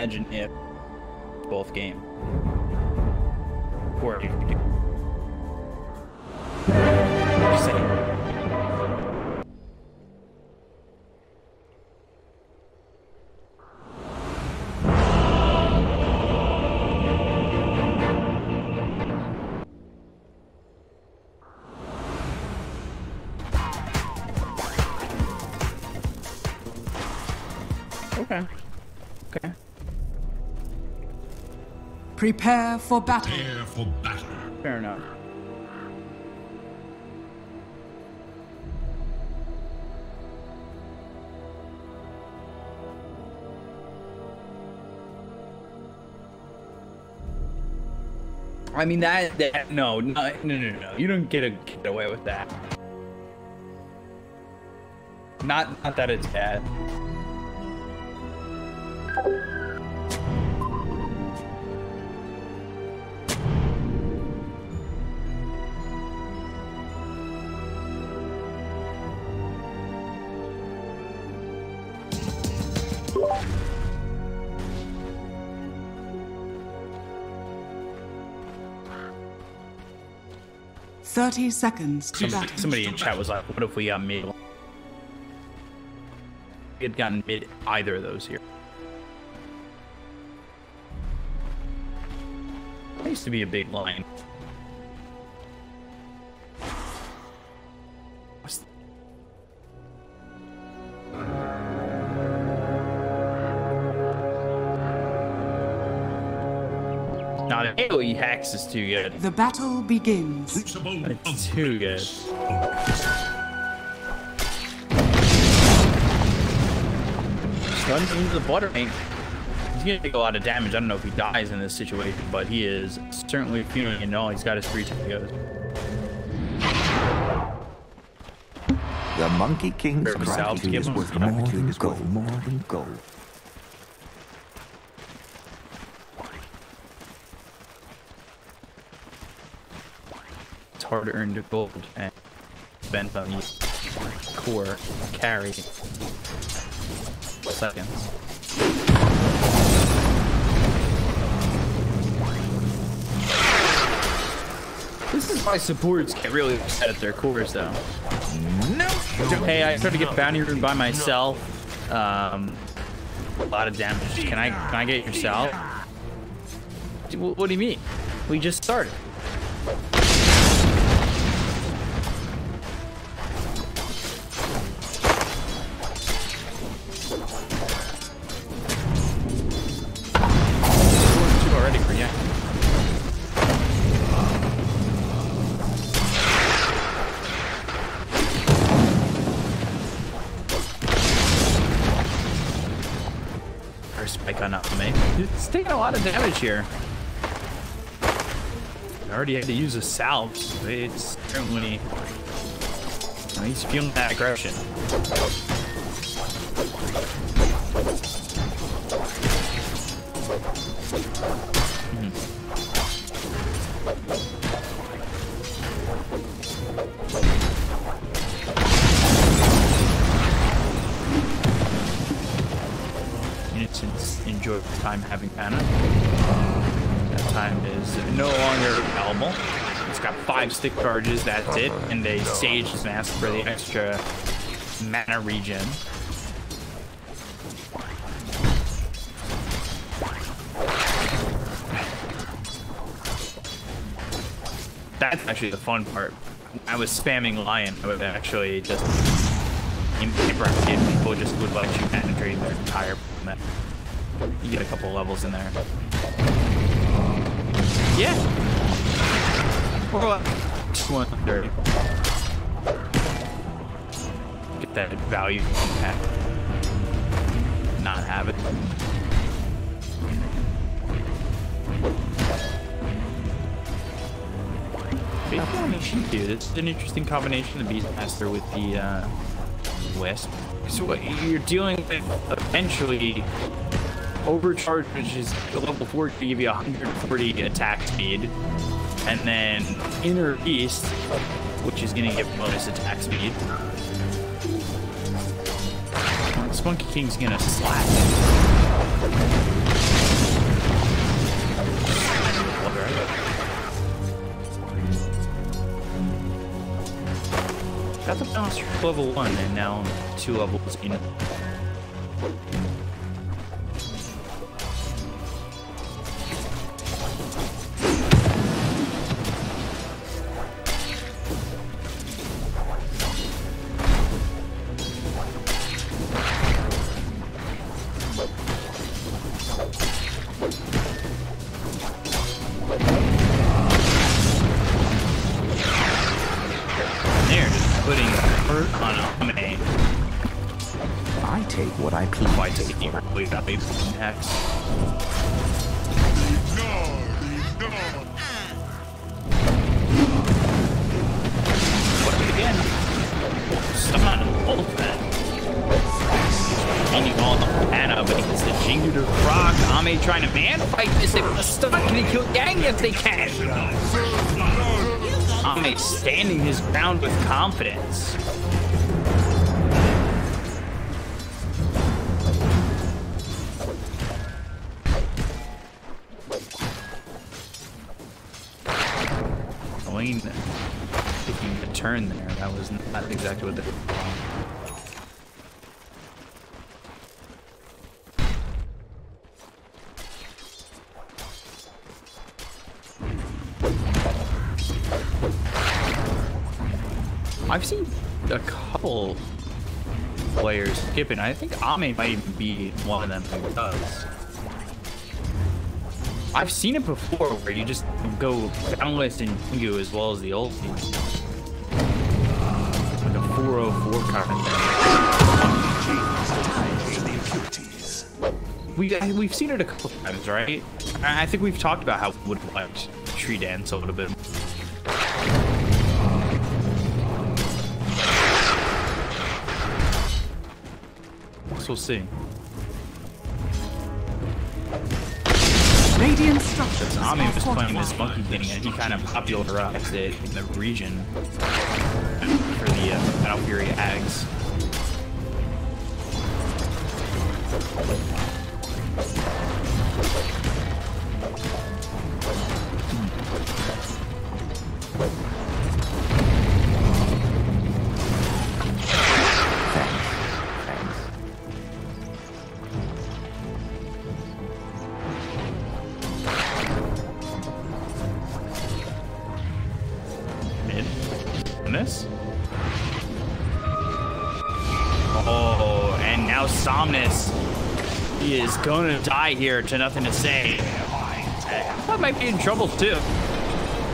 imagine if both game. Prepare for battle. Prepare for battle. Fair enough. I mean that, that no, no, no, no, no. You don't get, a, get away with that. Not, not that it's bad. Thirty seconds to Somebody, battle. somebody in chat was like, "What if we got mid?" We had gotten mid either of those here. That used to be a big line. Now the AoE hacks is too good. The battle begins. Crucible It's too good. darkness. Focus. Run into the butter paint. He's gonna take a lot of damage. I don't know if he dies in this situation, but he is certainly feeling it. No, he's got his three goes. The Monkey King's Very gratitude is worth more than gold. More than gold. It's hard to gold and spent on core carry seconds. This is why supports get really upset at their cores, though. No. Hey, I tried to get bounty rune by myself. Um, a lot of damage. Can I can I get yourself? What do you mean? We just started. Lot of damage here. I already had to use a salve. It's oh, He's feeling that aggression. Time having mana. That time is no longer available. It's got five stick charges, that's it, and a Sage Mask for the extra mana regen. That's actually the fun part. I was spamming Lion, I would actually just in people just would let you penetrate their entire. You get a couple levels in there. Yeah. Or what? Just one thirty. Get that value pack. Not have it. Big combination. This is an interesting combination of Beastmaster with the uh, Wisp. So what you're dealing with eventually Overcharge, which is level 4, to give you 140 attack speed. And then Inner Beast, which is going to give bonus attack speed. Monkey King's going to slap. Got the bouncer level 1, and now two levels in. Away that big hex. But again, someone ult that. Gaining all the mana, but he gets the Jingu to rock. Ame trying to man fight this. They a stun. Can he kill Yang if they can? Ame standing his ground with confidence. Was not exactly what the. I've seen a couple players skipping. I think Ame might be one of them who does. I've seen it before where you just go boundless and Jingu as well as the old a 404 kind of thing. We, we've seen it a couple times, right? I I think we've talked about how we would liked Tree Dance a little bit. So we'll see. Radiant structures are was playing this monkey thing, and he kind of popularized it in the region the uh, Battle Ags. This. Now Somnus. Is gonna die here to NothingToSay. I might be in trouble too.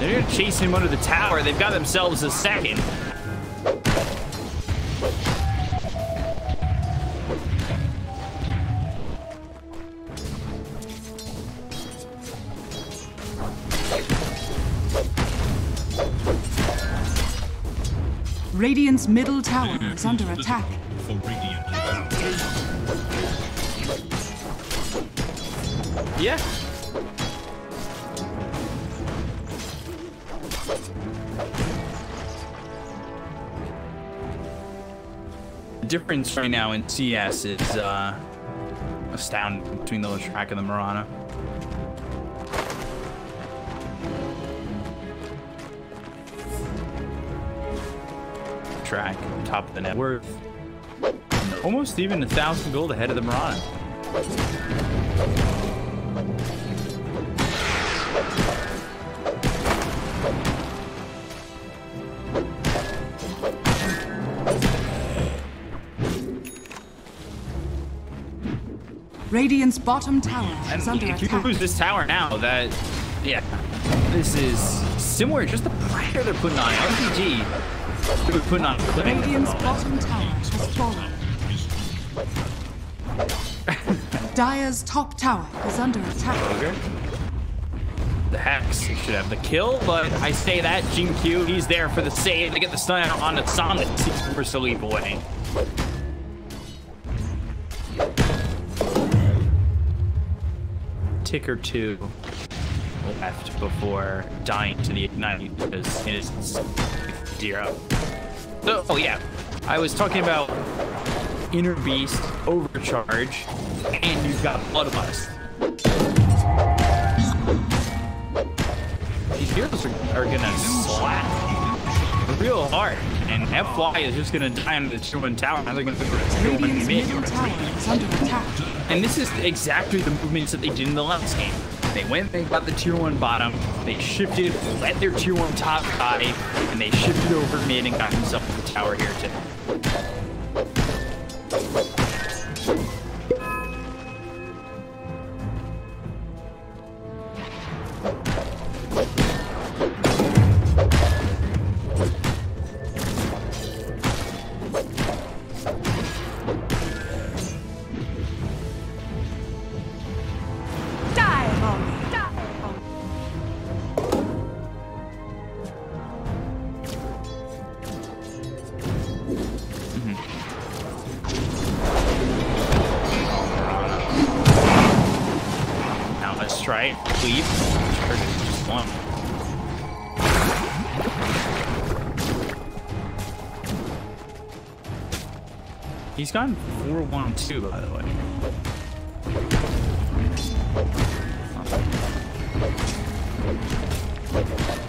They're chase him under the tower. They've got themselves a second. Radiant's middle tower is under attack. Yeah. The difference right now in CS is uh, astounding between the track and the Marana. Track, top of the net worth. Almost even a thousand gold ahead of the Marana. Radiant's bottom tower And is under if you attack. lose this tower now, that yeah, this is similar. Just the pressure they're putting on RPG. They're putting on. Radiant's bottom tower has fallen. Dire's top tower is under attack. Ogre. The Hex should have the kill, but I say that XinQ, he's there for the save. They get the stun on the Sonic. For sleep away. Tick or two left before dying to the ignite because it is zero. So, oh yeah, I was talking about Inner Beast, Overcharge, and you've got Bloodlust. These heroes are, are gonna slap real hard, and FY is just gonna die on the one tower. Now they're gonna figure out tier one Radiant's mid. middle tower is under attack. And this is exactly the movements that they did in the last game. They went, they got the tier one bottom, they shifted, let their tier one top die, and they shifted over mid and got themselves the tower here too. He's gone 4-1-2, by the way. Chrono.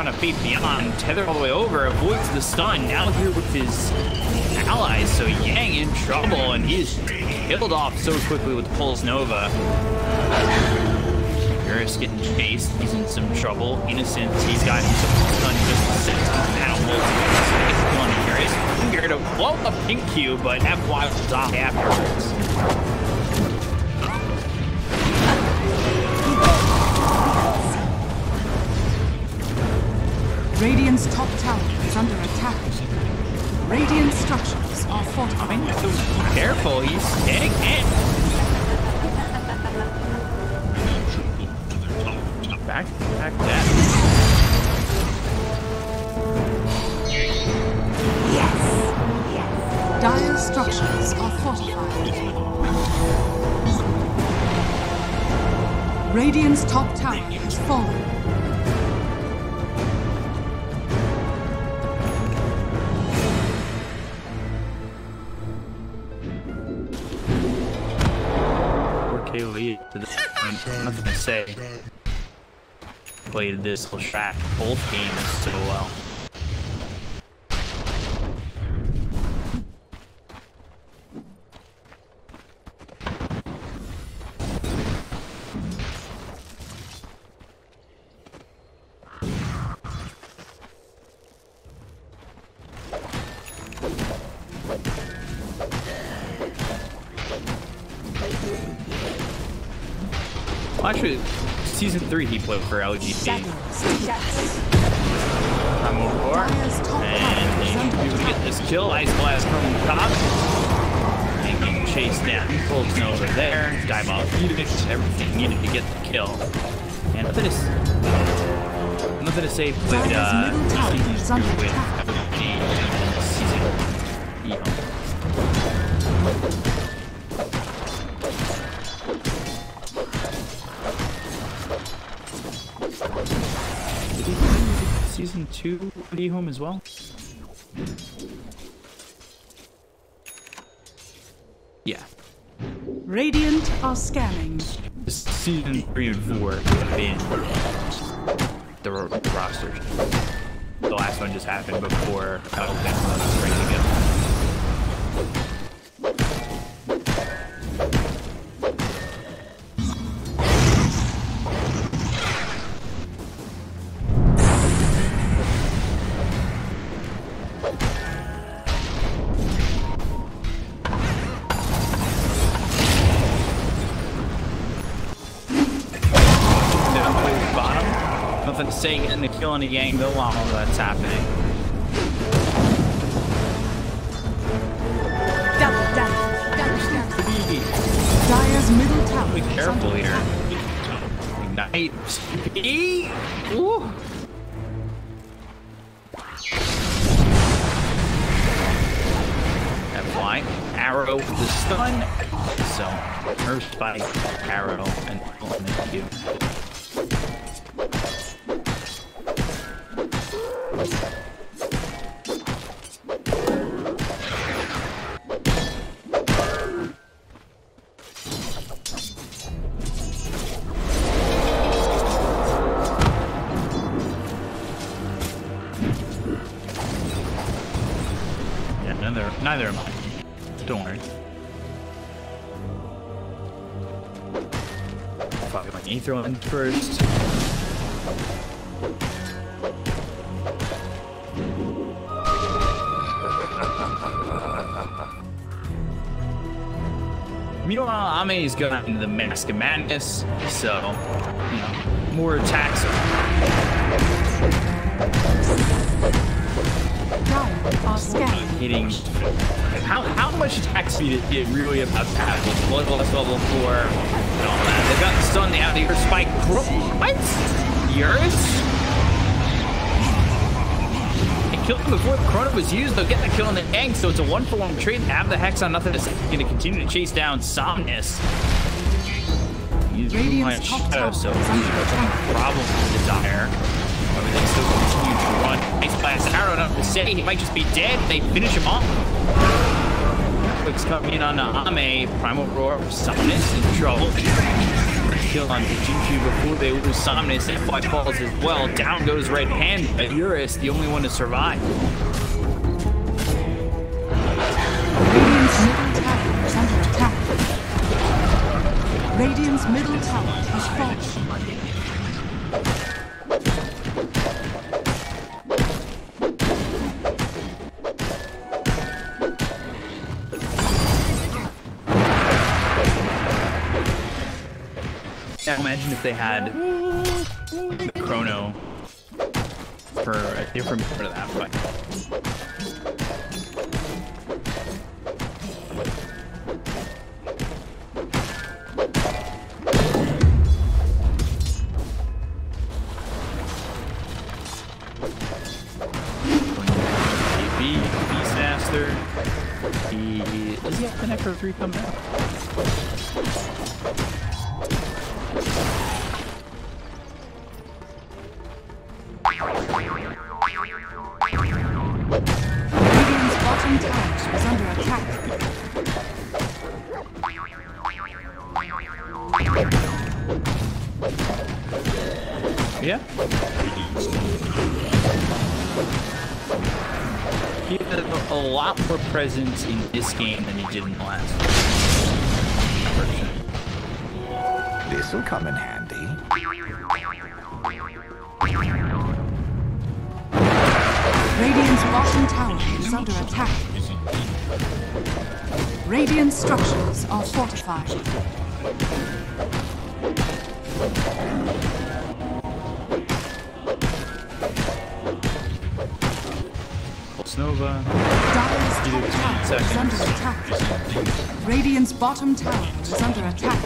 On a feet beyond. Tether all the way over, avoids the stun. Now here with his allies. So Yang in trouble, and he is killed off so quickly with the Pulse Nova. Garrus getting chased. He's in some trouble. Innocent. He's got himself stunned just a second. Now Wolf on Garrus. Garrett to blow up Pink Cube, but FY will die afterwards. Radiant's top tower is under attack. Radiant structures are I fortified. mean, so be careful. He's getting hit. Back, back that. Dire structures are fortified. Radiant's top tower has fallen. Poor KOE to this point. Nothing to say. Played this whole track both games so. Well, he played for LGD. I'm 4. And get this kill. Ice Blast from the top. And chase down. pulls over there. Diabolic Edict. Everything needed to get the kill. And I'm to I'm to say played uh, season. Yeah. Season two D home as well? Yeah. Radiant are scanning. Season three and four have been the ro- rosters. The last one just happened before Battlefield was ready to go. To say getting the on the while all that's happening. Double damage. Double damage. Pretty Dire's middle tower be careful here. Ignite. E. Ooh. That. Arrow with the stun. So, first by arrow and ultimate Q. neither, am I. Don't worry. Fuck, my Aether in first. Meanwhile, Ame's going into the Mask of Madness, so, you know, more attacks Dire are scanning. hitting. How, how much attack speed is it really about to have with Bloodlust level 4 and all that? They've got the stun, they have the Earth Spike. Cro- What? Eurus? They killed him before the Chrono was used. They'll get the kill on the egg, so it's a one for one trade. They have the Hex on NothingToSay. Going to continue to chase down Somnus. He's really Radiant's top shadow, tower so is under attack. problem with Desire. Everything still continue run. Ice Blast Arrow, not to say he might just be dead. They finish him off. Quick's coming in on Ame. Primal Roar. Somnus in trouble. Kill on Juju before they lose Somnus. Fly falls as well. Down goes Red Hand. But Eurus, the only one to survive. Radiant's middle tower is under If they had the Chrono for a different part of that fight. He he have 3 come back? Presence in this game than he did in the last. version. This'll come in handy. Radiant's bottom tower is under attack. Radiant structures are fortified. Nova. Dire's top tower is under attack. Radiant's bottom tower is under attack.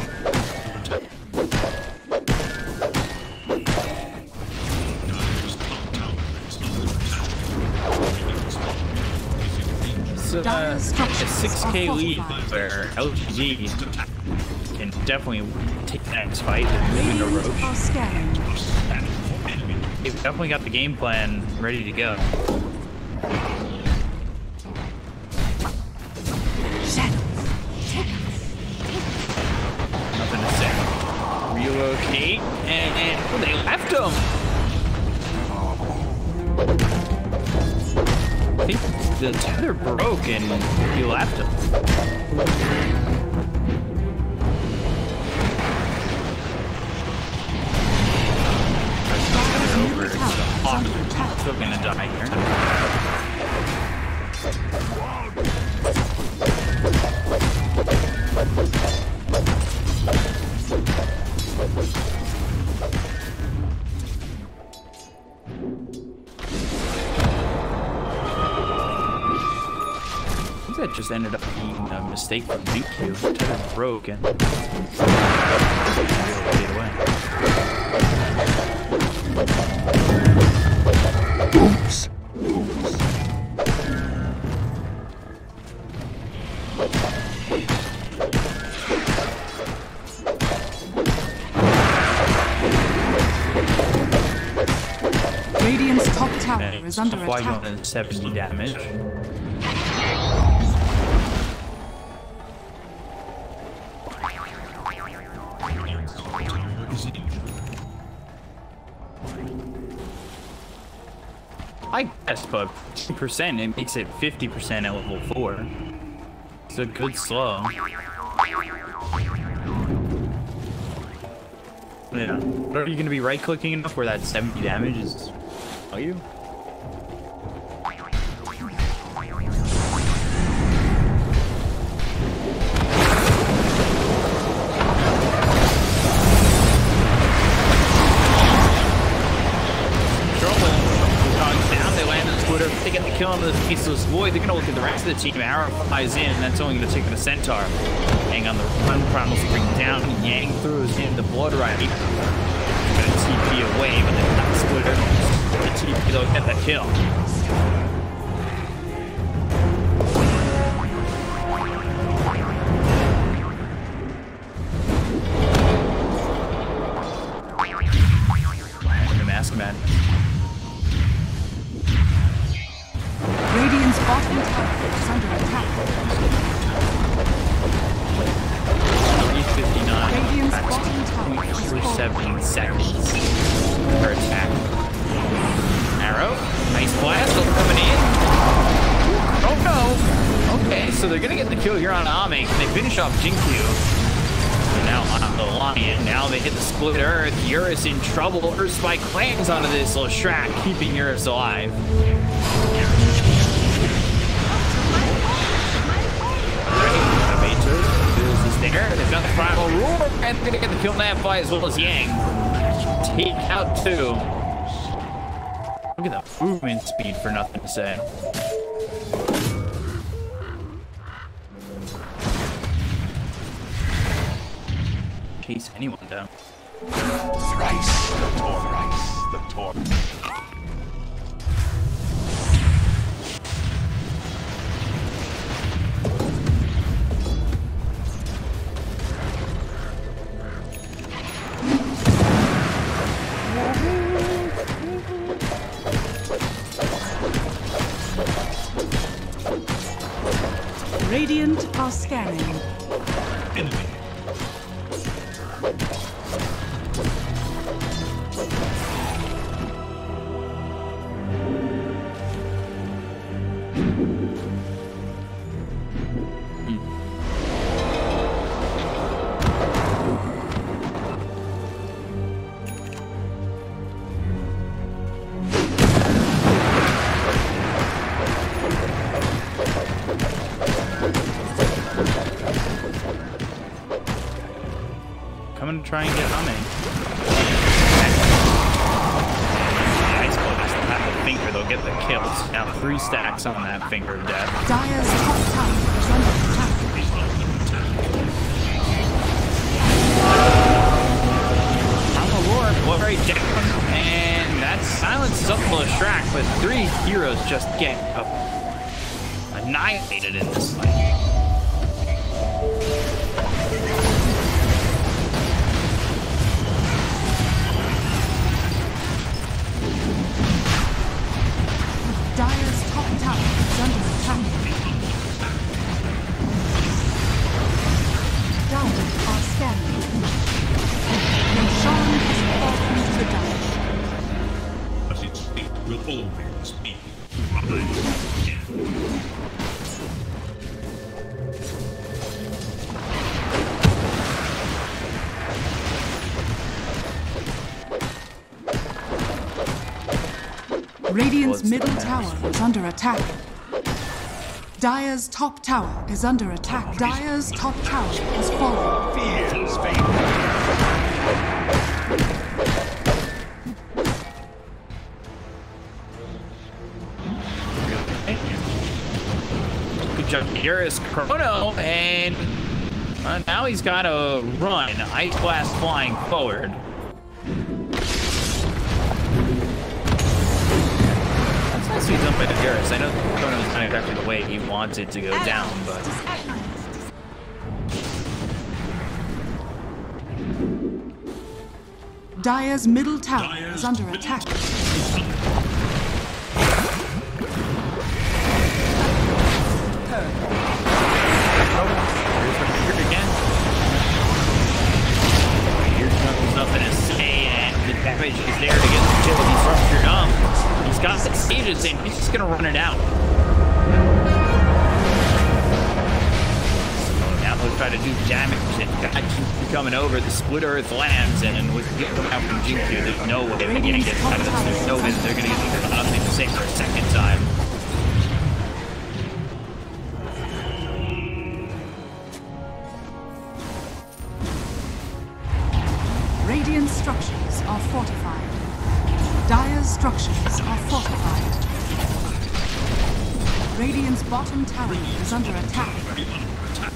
It's uh, a 6k are lead where LGD can definitely take that next fight and move into Roche. They've definitely got the game plan ready to go. Relocate, and, oh, they left him. I think the tether broke and he left him. Dire's Over. still gonna die here. That just ended up being a mistake from Minkyu. Turret broke and get away. Oops. Radiant's top tower is under attack. going 70 damage. But 2% it makes it 50% at level 4. It's a good slow. Yeah. Are you going to be right clicking enough where that 70 damage is. Are you? The faceless void. They're gonna look at the rest of the team. Arrow flies in, and that's only gonna take the centaur. Hang on the run, Primal Spring down. Yang throws in the blood right. Gonna TP away, but then not Splitter. The TP they'll get the kill. Bottom tower is under attack. 359. Radiant's bottom tower is 2.37 seconds attack. Arrow. Nice blast. Still coming in. Oh no. Okay, so they're gonna get the kill here on Ame. They finish off XinQ. Now on the. Now they hit the split earth. Eurus in trouble. Earth Spike clangs onto this little Shrek, keeping Eurus alive. Is got the primal roar, and gonna get the kill nap by as well as Yang. Take out two. Look at that movement speed for NothingToSay. Chase anyone down. Thrice the tor. Thrice the tor. Radiant are scanning. Enemy. Try and get Ame. The Ice Blast will have the finger, they'll get the kills. Now three stacks on that finger of death. Dire's top tower is under attack. Primal Roar, Glory down, and that silences up the Shrek, but three heroes just get annihilated in this fight. Middle tower is under attack. Dire's top tower is under attack. Dire's top tower has fallen. Fears. Good Jairus Chrono, and uh, now he's got to run. Ice Blast flying forward. By I know Chrono's not exactly the way he wants it to go down, but... Dire's middle tower Dire's is under attack. Here again. Here's Knuckles nothing to say, and the damage is there to get the agility ruptured up. He's got six stages in, he's just gonna run it out. So now he'll try to do damage, and keeps coming over. The split earth lands, and with it coming out from XinQ, there's no way they're gonna get out of this. There's no way they're gonna get NothingToSay for a second time. Radiant structures are fortified. Dire's structures are fortified. Radiant's bottom tower is under attack. Very under attack.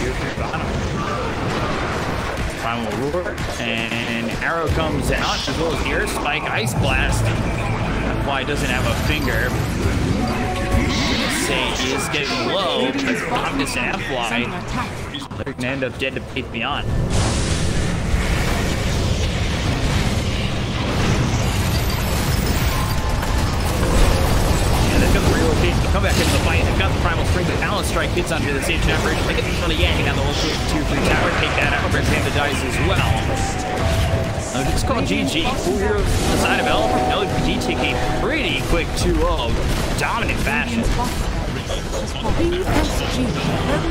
Here's your bottom. Primal Roar, and Arrow comes out, as well as Air Spike, Ice Blast. That's why it doesn't have a finger. Say he is getting low, Radiant's but bottom Omnis under they're gonna end up dead to Faith_bian. Yeah, they've got the relocation to come back into the fight. They've got the Primal Spring, the Talon Strike hits onto the Sage Average. They get the Yang, now the local 2-3 tower, take that out, Red Panda dies as well. Uh, just called GG. Full hero on the side of L. LPG take a pretty quick 2-0. Dominant fashion. Radiant's bottom tower